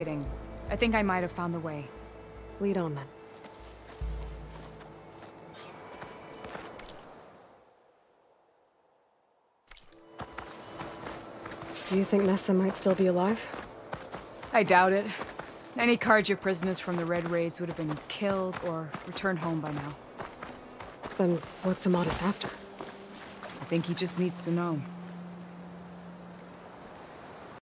I think I might have found the way. Lead on then. Do you think Nessa might still be alive? I doubt it. Any Carja prisoners from the Red Raids would have been killed or returned home by now. Then what's Amadis after? I think he just needs to know.